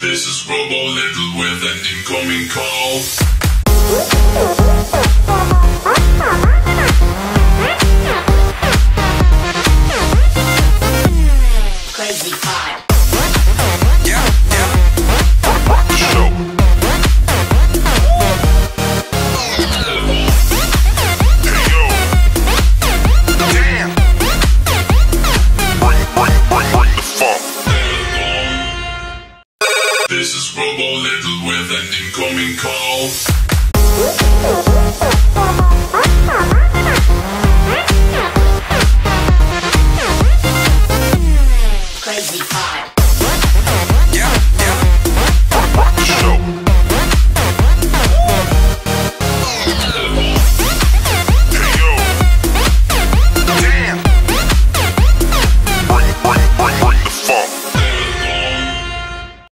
This is Robo Little with an incoming call. Crazy time. This is Robo Little with an incoming call.